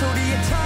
so do you turn?